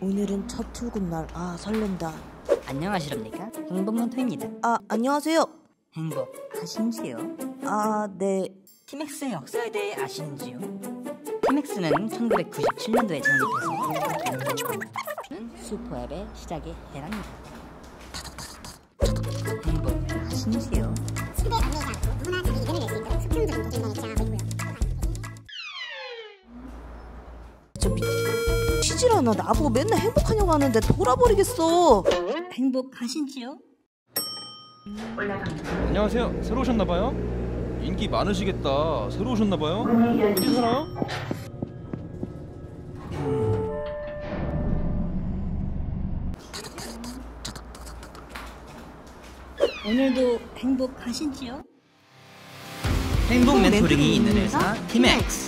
오늘은 첫 출근 날. 아, 설렌다. 안녕하십니까? 행복노토입니다. 아, 안녕하세요. 행복하신지요? 아, 네. 티맥스의 역사에 대해 아시는지요? 티맥스는 1997년도에 창립해서 슈퍼앱의 시작에 해랍니다. 치질 않아. 나보고 맨날 행복하냐고 하는데 돌아버리겠어. 행복하신지요? 안녕하세요. 새로 오셨나봐요? 인기 많으시겠다. 새로 오셨나봐요? 어디 살아요? 오늘도 행복하신지요? 행복 멘토링이 있는 회사 티맥스